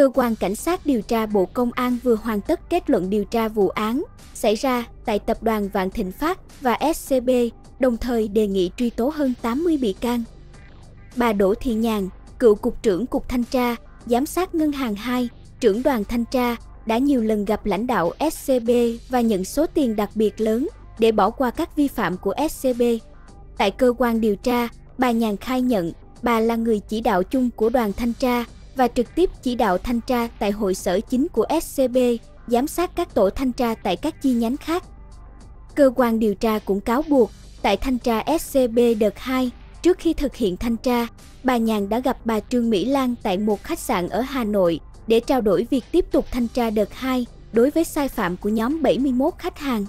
Cơ quan Cảnh sát điều tra Bộ Công an vừa hoàn tất kết luận điều tra vụ án xảy ra tại Tập đoàn Vạn Thịnh Phát và SCB, đồng thời đề nghị truy tố hơn 80 bị can. Bà Đỗ Thị Nhàn, cựu Cục trưởng Cục Thanh tra, Giám sát Ngân hàng 2, trưởng đoàn thanh tra, đã nhiều lần gặp lãnh đạo SCB và nhận số tiền đặc biệt lớn để bỏ qua các vi phạm của SCB. Tại cơ quan điều tra, bà Nhàn khai nhận bà là người chỉ đạo chung của đoàn thanh tra và trực tiếp chỉ đạo thanh tra tại hội sở chính của SCB, giám sát các tổ thanh tra tại các chi nhánh khác. Cơ quan điều tra cũng cáo buộc, tại thanh tra SCB đợt 2, trước khi thực hiện thanh tra, bà Nhàn đã gặp bà Trương Mỹ Lan tại một khách sạn ở Hà Nội để trao đổi việc tiếp tục thanh tra đợt 2 đối với sai phạm của nhóm 71 khách hàng.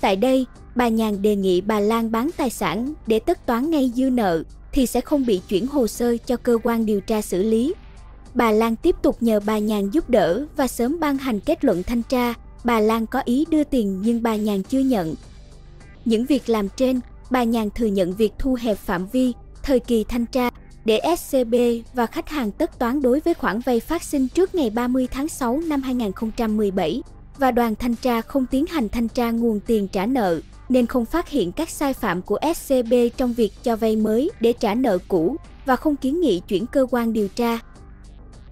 Tại đây, bà Nhàn đề nghị bà Lan bán tài sản để tất toán ngay dư nợ thì sẽ không bị chuyển hồ sơ cho cơ quan điều tra xử lý. Bà Lan tiếp tục nhờ bà Nhàn giúp đỡ và sớm ban hành kết luận thanh tra. Bà Lan có ý đưa tiền nhưng bà Nhàn chưa nhận. Những việc làm trên, bà Nhàn thừa nhận việc thu hẹp phạm vi, thời kỳ thanh tra để SCB và khách hàng tất toán đối với khoản vay phát sinh trước ngày 30 tháng 6 năm 2017 và đoàn thanh tra không tiến hành thanh tra nguồn tiền trả nợ nên không phát hiện các sai phạm của SCB trong việc cho vay mới để trả nợ cũ và không kiến nghị chuyển cơ quan điều tra.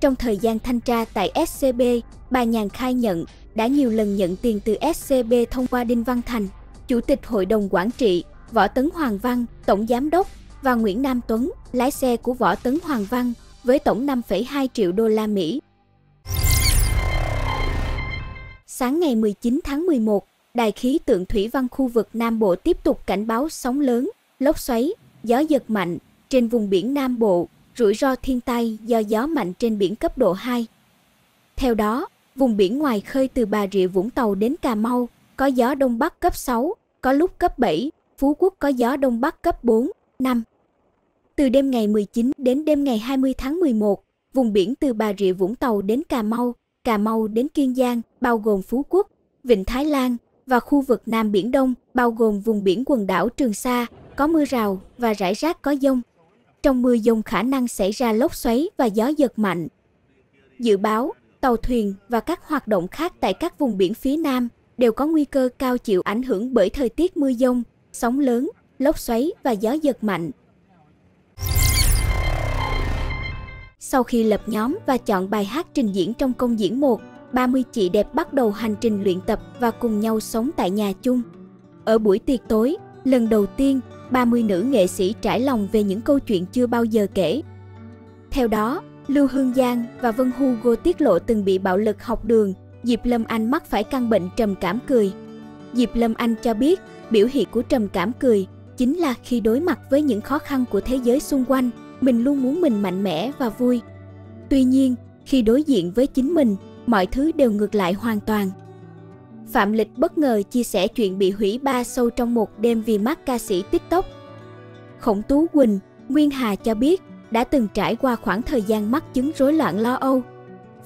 Trong thời gian thanh tra tại SCB, bà Nhàn khai nhận đã nhiều lần nhận tiền từ SCB thông qua Đinh Văn Thành, Chủ tịch Hội đồng Quản trị, Võ Tấn Hoàng Văn, Tổng Giám đốc và Nguyễn Nam Tuấn, lái xe của Võ Tấn Hoàng Văn, với tổng 5,2 triệu đô la Mỹ. Sáng ngày 19 tháng 11, Đài khí tượng thủy văn khu vực Nam Bộ tiếp tục cảnh báo sóng lớn, lốc xoáy, gió giật mạnh trên vùng biển Nam Bộ, rủi ro thiên tai do gió mạnh trên biển cấp độ 2. Theo đó, vùng biển ngoài khơi từ Bà Rịa Vũng Tàu đến Cà Mau có gió đông bắc cấp 6, có lúc cấp 7, Phú Quốc có gió đông bắc cấp 4, 5. Từ đêm ngày 19 đến đêm ngày 20 tháng 11, vùng biển từ Bà Rịa Vũng Tàu đến Cà Mau, Cà Mau đến Kiên Giang, bao gồm Phú Quốc, Vịnh Thái Lan và khu vực Nam Biển Đông, bao gồm vùng biển quần đảo Trường Sa, có mưa rào và rải rác có dông. Trong mưa dông khả năng xảy ra lốc xoáy và gió giật mạnh. Dự báo, tàu thuyền và các hoạt động khác tại các vùng biển phía Nam đều có nguy cơ cao chịu ảnh hưởng bởi thời tiết mưa dông, sóng lớn, lốc xoáy và gió giật mạnh. Sau khi lập nhóm và chọn bài hát trình diễn trong công diễn 1, 30 chị đẹp bắt đầu hành trình luyện tập và cùng nhau sống tại nhà chung. Ở buổi tiệc tối, lần đầu tiên, 30 nữ nghệ sĩ trải lòng về những câu chuyện chưa bao giờ kể. Theo đó, Lưu Hương Giang và Vân Hugo tiết lộ từng bị bạo lực học đường, Diệp Lâm Anh mắc phải căn bệnh trầm cảm cười. Diệp Lâm Anh cho biết, biểu hiện của trầm cảm cười chính là khi đối mặt với những khó khăn của thế giới xung quanh, mình luôn muốn mình mạnh mẽ và vui. Tuy nhiên, khi đối diện với chính mình, mọi thứ đều ngược lại hoàn toàn. Phạm Lịch bất ngờ chia sẻ chuyện bị hủy ba sâu trong một đêm vì mắc ca sĩ TikTok. Khổng Tú Quỳnh, Nguyên Hà cho biết đã từng trải qua khoảng thời gian mắc chứng rối loạn lo âu.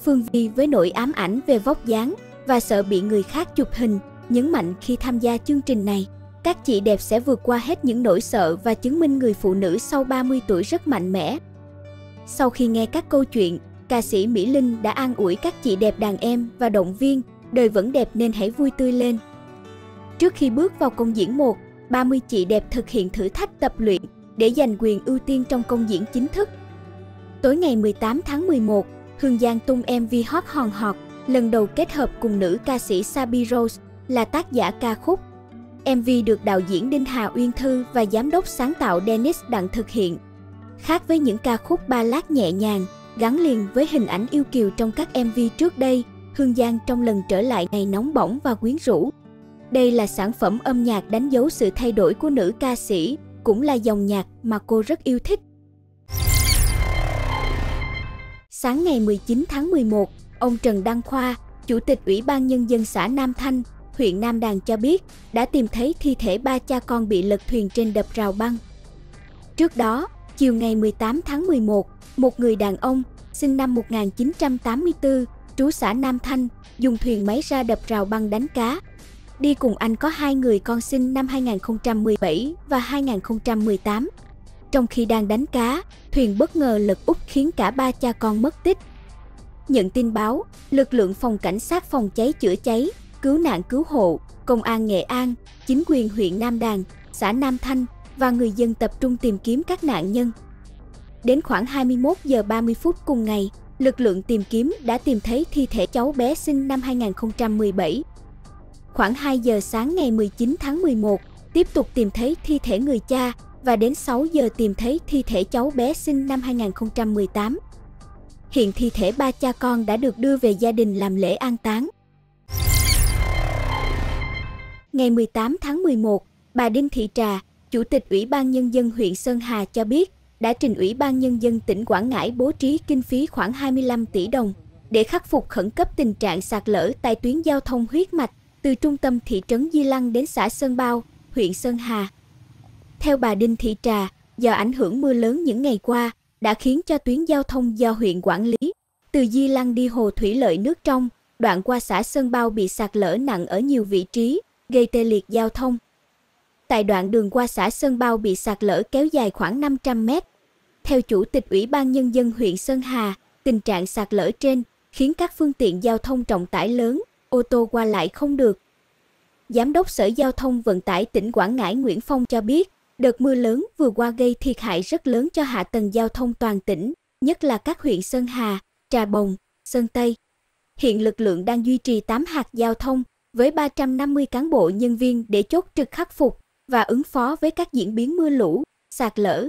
Phương Vi với nỗi ám ảnh về vóc dáng và sợ bị người khác chụp hình, nhấn mạnh khi tham gia chương trình này, các chị đẹp sẽ vượt qua hết những nỗi sợ và chứng minh người phụ nữ sau 30 tuổi rất mạnh mẽ. Sau khi nghe các câu chuyện, ca sĩ Mỹ Linh đã an ủi các chị đẹp đàn em và động viên, đời vẫn đẹp nên hãy vui tươi lên. Trước khi bước vào công diễn 1, 30 chị đẹp thực hiện thử thách tập luyện để giành quyền ưu tiên trong công diễn chính thức. Tối ngày 18 tháng 11, Hương Giang tung MV hot hòn họt, lần đầu kết hợp cùng nữ ca sĩ Sabi Rose là tác giả ca khúc. MV được đạo diễn Đinh Hà Uyên Thư và giám đốc sáng tạo Dennis Đặng thực hiện. Khác với những ca khúc ballad nhẹ nhàng, gắn liền với hình ảnh yêu kiều trong các MV trước đây, Hương Giang trong lần trở lại này nóng bỏng và quyến rũ. Đây là sản phẩm âm nhạc đánh dấu sự thay đổi của nữ ca sĩ, cũng là dòng nhạc mà cô rất yêu thích. Sáng ngày 19 tháng 11, ông Trần Đăng Khoa, Chủ tịch Ủy ban Nhân dân xã Nam Thanh, huyện Nam Đàn cho biết đã tìm thấy thi thể ba cha con bị lật thuyền trên đập rào băng. Trước đó, chiều ngày 18 tháng 11, một người đàn ông sinh năm 1984, trú xã Nam Thanh, dùng thuyền máy ra đập rào băng đánh cá. Đi cùng anh có hai người con sinh năm 2017 và 2018. Trong khi đang đánh cá, thuyền bất ngờ lật úp khiến cả ba cha con mất tích. Nhận tin báo, lực lượng phòng cảnh sát phòng cháy chữa cháy, cứu nạn cứu hộ, công an Nghệ An, chính quyền huyện Nam Đàn, xã Nam Thanh và người dân tập trung tìm kiếm các nạn nhân. Đến khoảng 21 giờ 30 phút cùng ngày, lực lượng tìm kiếm đã tìm thấy thi thể cháu bé sinh năm 2017. Khoảng 2 giờ sáng ngày 19 tháng 11, tiếp tục tìm thấy thi thể người cha và đến 6 giờ tìm thấy thi thể cháu bé sinh năm 2018. Hiện thi thể ba cha con đã được đưa về gia đình làm lễ an táng. Ngày 18 tháng 11, bà Đinh Thị Trà, Chủ tịch Ủy ban Nhân dân huyện Sơn Hà cho biết đã trình Ủy ban Nhân dân tỉnh Quảng Ngãi bố trí kinh phí khoảng 25 tỷ đồng để khắc phục khẩn cấp tình trạng sạt lở tại tuyến giao thông huyết mạch từ trung tâm thị trấn Di Lăng đến xã Sơn Bao, huyện Sơn Hà. Theo bà Đinh Thị Trà, do ảnh hưởng mưa lớn những ngày qua đã khiến cho tuyến giao thông do huyện quản lý từ Di Lăng đi hồ thủy lợi nước trong, đoạn qua xã Sơn Bao bị sạt lở nặng ở nhiều vị trí, gây tê liệt giao thông. Tại đoạn đường qua xã Sơn Bao bị sạt lở kéo dài khoảng 500 mét. Theo Chủ tịch Ủy ban Nhân dân huyện Sơn Hà, tình trạng sạt lở trên khiến các phương tiện giao thông trọng tải lớn, ô tô qua lại không được. Giám đốc Sở Giao thông Vận tải tỉnh Quảng Ngãi Nguyễn Phong cho biết, đợt mưa lớn vừa qua gây thiệt hại rất lớn cho hạ tầng giao thông toàn tỉnh, nhất là các huyện Sơn Hà, Trà Bồng, Sơn Tây. Hiện lực lượng đang duy trì 8 hạt giao thông với 350 cán bộ nhân viên để chốt trực khắc phục và ứng phó với các diễn biến mưa lũ, sạt lở,